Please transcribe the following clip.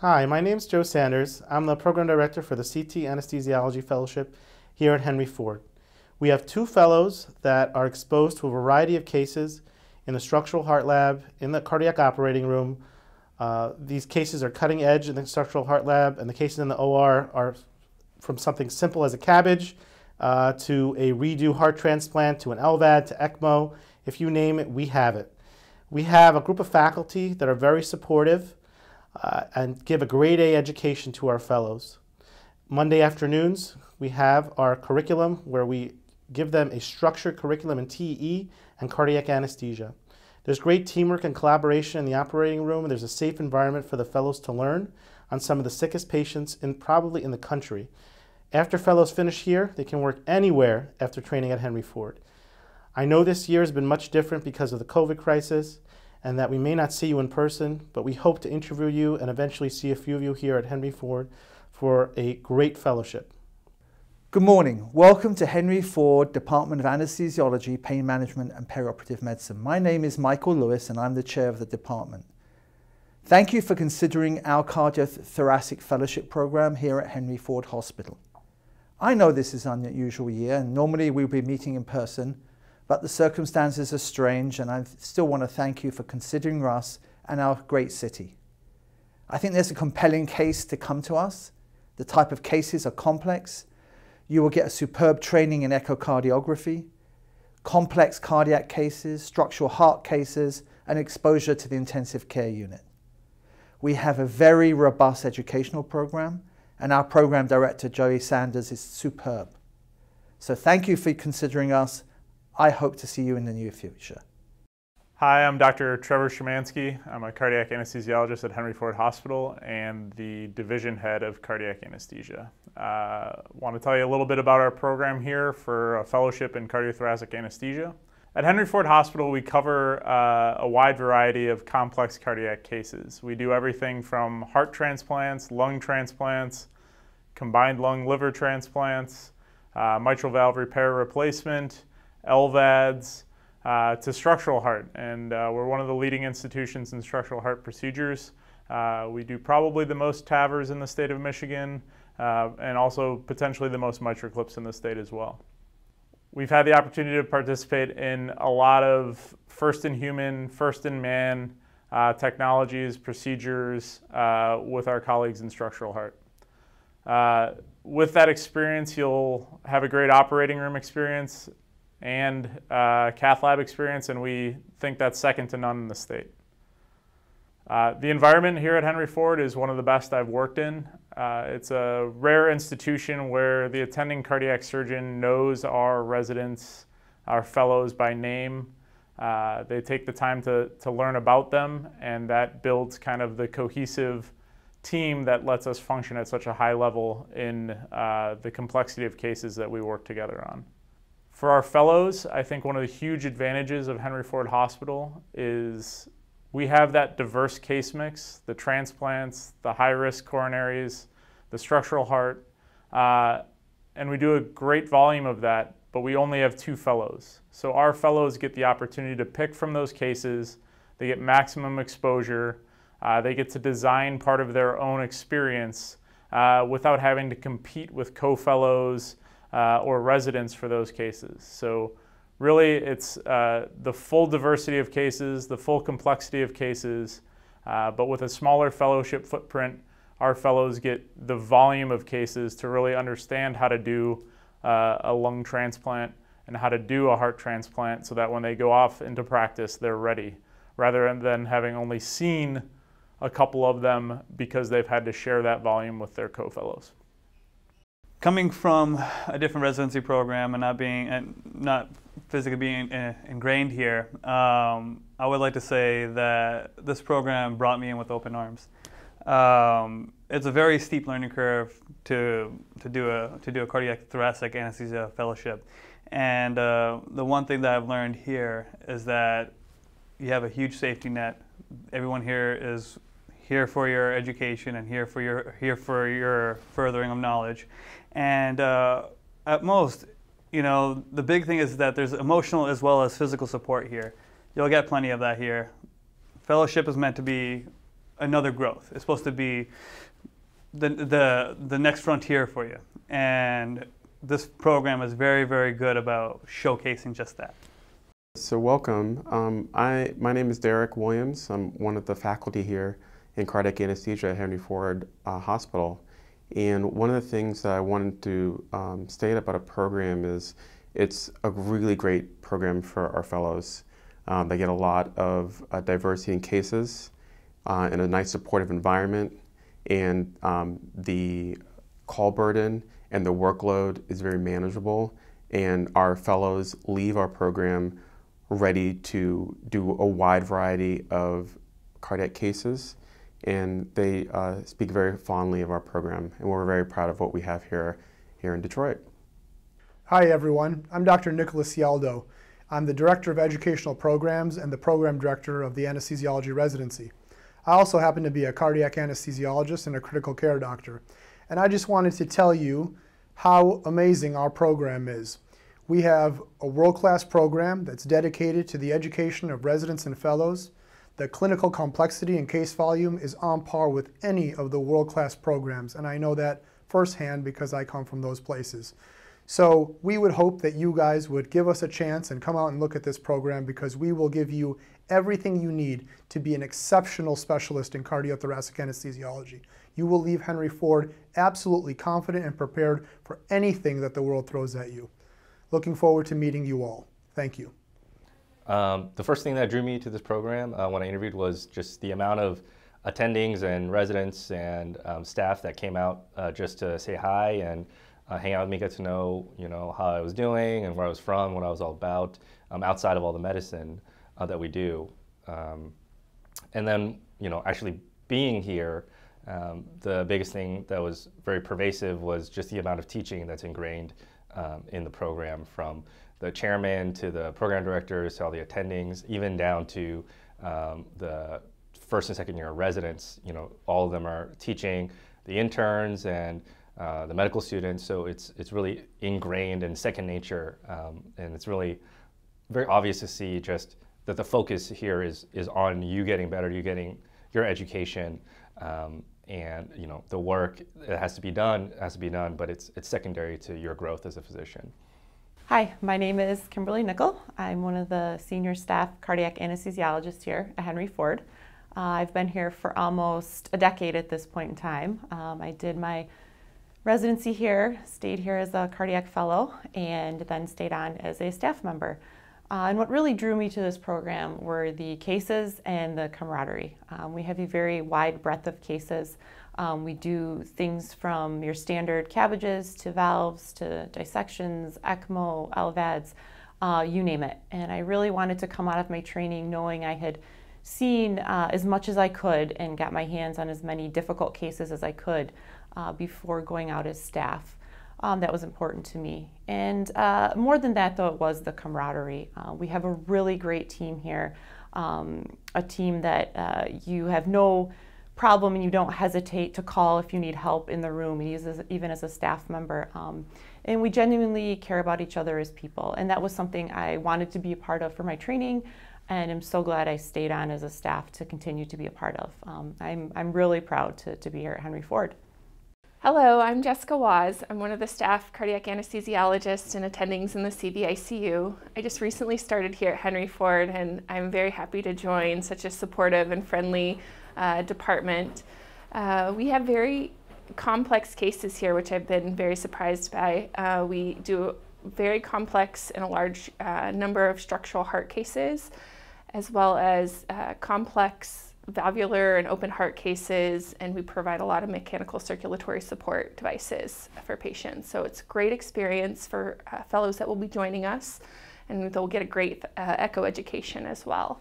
Hi, my name is Joe Sanders. I'm the Program Director for the CT Anesthesiology Fellowship here at Henry Ford. We have two fellows that are exposed to a variety of cases in the structural heart lab, in the cardiac operating room. Uh, these cases are cutting edge in the structural heart lab, and the cases in the OR are from something simple as a cabbage uh, to a redo heart transplant to an LVAD to ECMO. If you name it, we have it. We have a group of faculty that are very supportive uh, and give a grade A education to our fellows. Monday afternoons, we have our curriculum where we give them a structured curriculum in TE and cardiac anesthesia. There's great teamwork and collaboration in the operating room, there's a safe environment for the fellows to learn on some of the sickest patients in probably in the country. After fellows finish here, they can work anywhere after training at Henry Ford. I know this year has been much different because of the COVID crisis and that we may not see you in person, but we hope to interview you and eventually see a few of you here at Henry Ford for a great fellowship. Good morning. Welcome to Henry Ford Department of Anesthesiology, Pain Management and Perioperative Medicine. My name is Michael Lewis and I'm the chair of the department. Thank you for considering our cardiothoracic fellowship program here at Henry Ford Hospital. I know this is an unusual year and normally we'll be meeting in person, but the circumstances are strange and I still want to thank you for considering us and our great city. I think there's a compelling case to come to us. The type of cases are complex. You will get a superb training in echocardiography, complex cardiac cases, structural heart cases, and exposure to the intensive care unit. We have a very robust educational program, and our program director, Joey Sanders, is superb. So thank you for considering us I hope to see you in the near future. Hi, I'm Dr. Trevor Shemansky. I'm a cardiac anesthesiologist at Henry Ford Hospital and the division head of cardiac anesthesia. I uh, want to tell you a little bit about our program here for a fellowship in cardiothoracic anesthesia. At Henry Ford Hospital, we cover uh, a wide variety of complex cardiac cases. We do everything from heart transplants, lung transplants, combined lung liver transplants, uh, mitral valve repair replacement, LVADs, uh, to structural heart. And uh, we're one of the leading institutions in structural heart procedures. Uh, we do probably the most TAVRs in the state of Michigan uh, and also potentially the most MitraClips in the state as well. We've had the opportunity to participate in a lot of first in human, first in man uh, technologies, procedures uh, with our colleagues in structural heart with that experience, you'll have a great operating room experience and uh, cath lab experience, and we think that's second to none in the state. Uh, the environment here at Henry Ford is one of the best I've worked in. Uh, it's a rare institution where the attending cardiac surgeon knows our residents, our fellows by name. Uh, they take the time to, to learn about them, and that builds kind of the cohesive team that lets us function at such a high level in uh, the complexity of cases that we work together on. For our fellows, I think one of the huge advantages of Henry Ford Hospital is we have that diverse case mix, the transplants, the high-risk coronaries, the structural heart, uh, and we do a great volume of that, but we only have two fellows. So our fellows get the opportunity to pick from those cases, they get maximum exposure, uh, they get to design part of their own experience uh, without having to compete with co-fellows uh, or residents for those cases. So really it's uh, the full diversity of cases, the full complexity of cases, uh, but with a smaller fellowship footprint, our fellows get the volume of cases to really understand how to do uh, a lung transplant and how to do a heart transplant so that when they go off into practice, they're ready, rather than having only seen a couple of them because they've had to share that volume with their co-fellows coming from a different residency program and not being and not physically being uh, ingrained here, um, I would like to say that this program brought me in with open arms. Um, it's a very steep learning curve to to do a to do a cardiac thoracic anesthesia fellowship, and uh, the one thing that I've learned here is that you have a huge safety net. Everyone here is here for your education and here for your here for your furthering of knowledge and uh, at most, you know, the big thing is that there's emotional as well as physical support here. You'll get plenty of that here. Fellowship is meant to be another growth. It's supposed to be the, the, the next frontier for you. And this program is very, very good about showcasing just that. So welcome. Um, I, my name is Derek Williams. I'm one of the faculty here in cardiac anesthesia at Henry Ford uh, Hospital. And one of the things that I wanted to um, state about a program is it's a really great program for our fellows. Um, they get a lot of uh, diversity in cases uh, in a nice supportive environment, and um, the call burden and the workload is very manageable. And our fellows leave our program ready to do a wide variety of cardiac cases. And they uh, speak very fondly of our program, and we're very proud of what we have here, here in Detroit. Hi, everyone. I'm Dr. Nicholas Cialdo. I'm the Director of Educational Programs and the Program Director of the Anesthesiology Residency. I also happen to be a cardiac anesthesiologist and a critical care doctor. And I just wanted to tell you how amazing our program is. We have a world-class program that's dedicated to the education of residents and fellows. The clinical complexity and case volume is on par with any of the world-class programs, and I know that firsthand because I come from those places. So we would hope that you guys would give us a chance and come out and look at this program because we will give you everything you need to be an exceptional specialist in cardiothoracic anesthesiology. You will leave Henry Ford absolutely confident and prepared for anything that the world throws at you. Looking forward to meeting you all. Thank you. Um, the first thing that drew me to this program uh, when I interviewed was just the amount of attendings and residents and um, staff that came out uh, just to say hi and uh, hang out with me, get to know you know how I was doing and where I was from, what I was all about, um, outside of all the medicine uh, that we do. Um, and then you know actually being here, um, the biggest thing that was very pervasive was just the amount of teaching that's ingrained um, in the program from the chairman to the program directors to all the attendings, even down to um, the first and second year residents. You know, all of them are teaching the interns and uh, the medical students. So it's it's really ingrained in second nature, um, and it's really very obvious to see just that the focus here is is on you getting better, you getting your education, um, and you know the work that has to be done has to be done, but it's it's secondary to your growth as a physician. Hi, my name is Kimberly Nickel. I'm one of the senior staff cardiac anesthesiologists here at Henry Ford. Uh, I've been here for almost a decade at this point in time. Um, I did my residency here, stayed here as a cardiac fellow, and then stayed on as a staff member. Uh, and what really drew me to this program were the cases and the camaraderie. Um, we have a very wide breadth of cases. Um, we do things from your standard cabbages to valves to dissections, ECMO, LVADs, uh, you name it. And I really wanted to come out of my training knowing I had seen uh, as much as I could and got my hands on as many difficult cases as I could uh, before going out as staff. Um, that was important to me. And uh, more than that, though, it was the camaraderie. Uh, we have a really great team here, um, a team that uh, you have no problem and you don't hesitate to call if you need help in the room, even as a staff member. Um, and we genuinely care about each other as people. And that was something I wanted to be a part of for my training. And I'm so glad I stayed on as a staff to continue to be a part of. Um, I'm, I'm really proud to, to be here at Henry Ford. Hello, I'm Jessica Waz. I'm one of the staff cardiac anesthesiologists and attendings in the CVICU. I just recently started here at Henry Ford and I'm very happy to join such a supportive and friendly uh, department. Uh, we have very complex cases here, which I've been very surprised by. Uh, we do very complex and a large uh, number of structural heart cases, as well as uh, complex valvular and open heart cases, and we provide a lot of mechanical circulatory support devices for patients. So it's a great experience for uh, fellows that will be joining us, and they'll get a great echo education as well.